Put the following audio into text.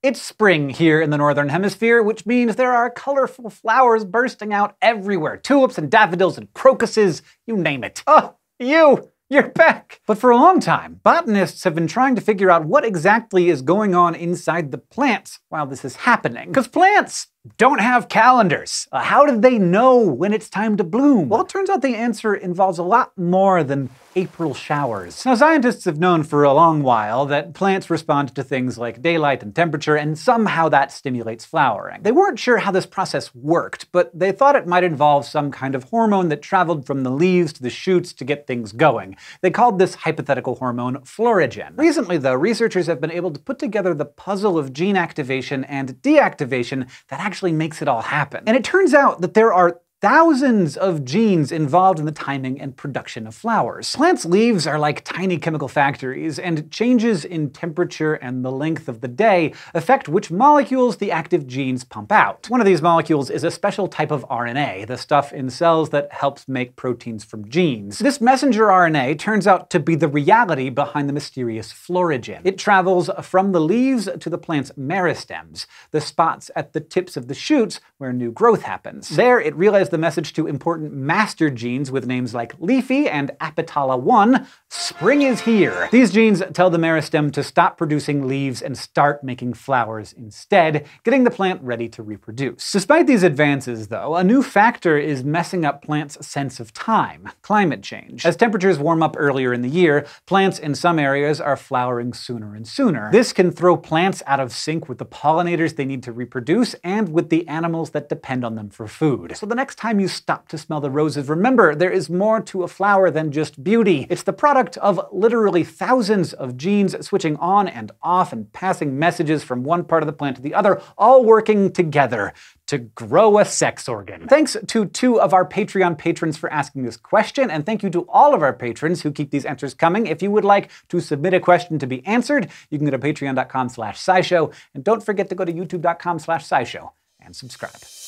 It's spring here in the Northern Hemisphere, which means there are colorful flowers bursting out everywhere. Tulips and daffodils and crocuses, you name it. Oh, you! You're back! But for a long time, botanists have been trying to figure out what exactly is going on inside the plants while this is happening. Because plants don't have calendars. Uh, how did they know when it's time to bloom? Well, it turns out the answer involves a lot more than April showers. Now, scientists have known for a long while that plants respond to things like daylight and temperature, and somehow that stimulates flowering. They weren't sure how this process worked, but they thought it might involve some kind of hormone that traveled from the leaves to the shoots to get things going. They called this hypothetical hormone florigen. Recently, though, researchers have been able to put together the puzzle of gene activation and deactivation that actually makes it all happen. And it turns out that there are thousands of genes involved in the timing and production of flowers. Plants' leaves are like tiny chemical factories, and changes in temperature and the length of the day affect which molecules the active genes pump out. One of these molecules is a special type of RNA, the stuff in cells that helps make proteins from genes. This messenger RNA turns out to be the reality behind the mysterious florigen. It travels from the leaves to the plant's meristems, the spots at the tips of the shoots where new growth happens. There, it realizes the message to important master genes with names like Leafy and Apetala1, spring is here. These genes tell the meristem to stop producing leaves and start making flowers instead, getting the plant ready to reproduce. Despite these advances, though, a new factor is messing up plants' sense of time, climate change. As temperatures warm up earlier in the year, plants in some areas are flowering sooner and sooner. This can throw plants out of sync with the pollinators they need to reproduce and with the animals that depend on them for food. So the next time you stop to smell the roses, remember there is more to a flower than just beauty. It's the product of literally thousands of genes switching on and off and passing messages from one part of the plant to the other, all working together to grow a sex organ. Thanks to two of our Patreon patrons for asking this question, and thank you to all of our patrons who keep these answers coming. If you would like to submit a question to be answered, you can go to patreon.com slash scishow, and don't forget to go to youtube.com slash scishow and subscribe.